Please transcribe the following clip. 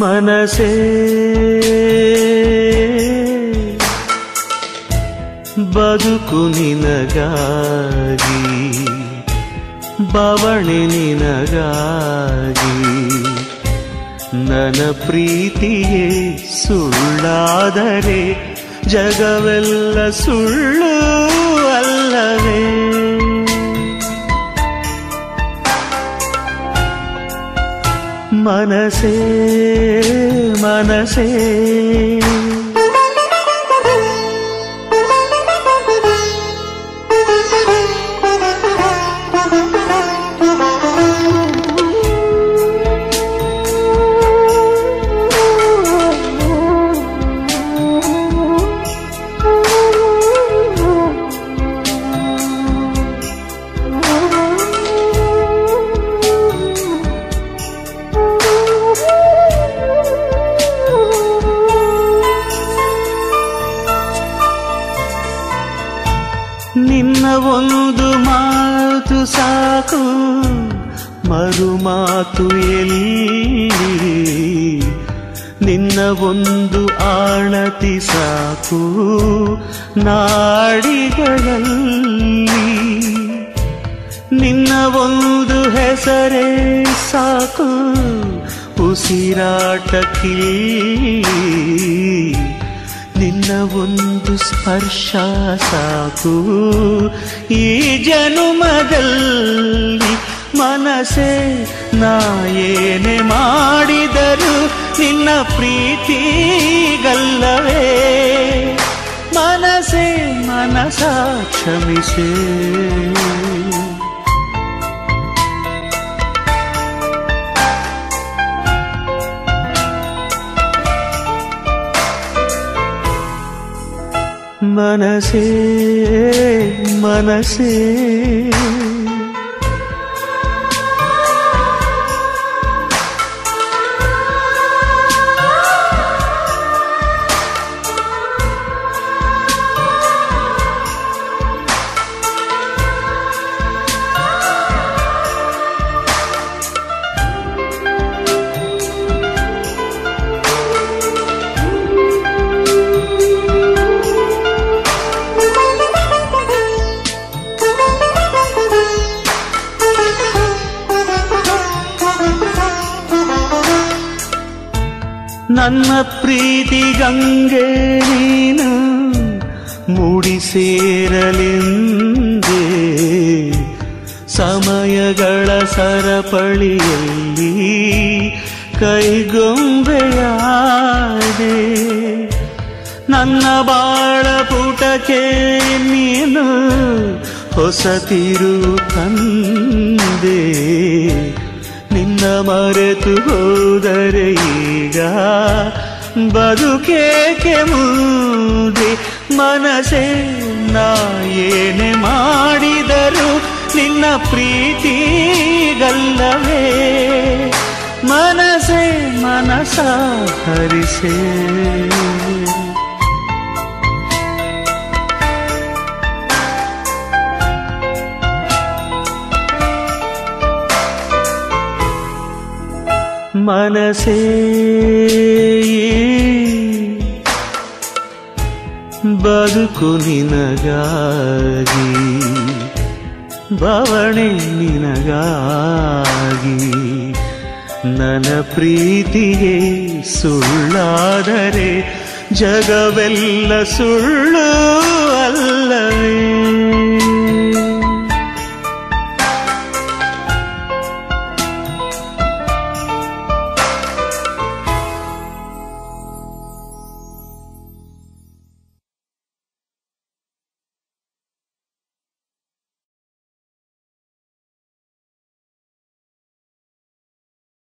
ಮನಸೇ. ಬದುಕು ನಿನಗಾಗಿ ಬವಣೆ ನಿನಗಾಗಿ. ನನ್ನ ಪ್ರೀತಿಯೇ ಸುಳ್ಳಾದರೆ ಜಗವೆಲ್ಲ ಸುಳ್ಳು ಅಲ್ಲವೇ. मनसे मनसे। ನಿನ್ನ ಒಂದು ಮಾತು ಸಾಕು. ಮರು ಮಾತು ಎಲ್ಲಿ? ನಿನ್ನ ಒಂದು ಆಣತಿ ಸಾಕು. ನಾಡಿಗಳಲ್ಲಿ ನಿನ್ನ ಒಂದು ಹೆಸರೇ ಸಾಕು. ಉಸಿರಾಟಕ್ಕೆ ನಿನ್ನ ಒಂದು ಸ್ಪರ್ಶ ಸಾಕು. ಈ ಜನುಮದಲ್ಲಿ ಮನಸ್ಸೇ ನಾ ಏನೇ ಮಾಡಿದರು ನಿನ್ನ ಪ್ರೀತಿಗಲ್ಲವೇ. ಮನಸ್ಸೇ ಮನಸ ಕ್ಷಮಿಸೇ. मनसे मनसे। ನನ್ನ ಪ್ರೀತಿ ಗಂಗೆ ನೀನು ಮೂಡಿ ಸೇರಲೆಂದೇ ಸಮಯಗಳ ಸರಪಳಿಯಲ್ಲಿ ಕೈಗೊಂಬೆಯಾದೆ ನನ್ನ ಬಾಳ ಪುಟಕ್ಕೆ ನೀನು ಹೊಸತಿರು ತಂದೆ ಮರೆತು ಹೋದರೆ ಈಗ ಬದುಕೇಕೆ ಮುಂದೆ ಮನಸೆ ನಾ ಏನೇ ಮಾಡಿದರು ನಿನ್ನ ಪ್ರೀತಿಗಲ್ಲವೇ? ಮನಸೆ ಮನಸ ಹರಿಸೇ ಮನಸೇ ಬದುಕು ನಿನಗಾಗಿ ಬವಣೆ ನಿನಗಾಗಿ. ನನ್ನ ಪ್ರೀತಿಗೆ ಸುಳ್ಳಾದರೆ ಜಗವೆಲ್ಲ ಸುಳ್ಳು ಅಲ್ಲವೇ?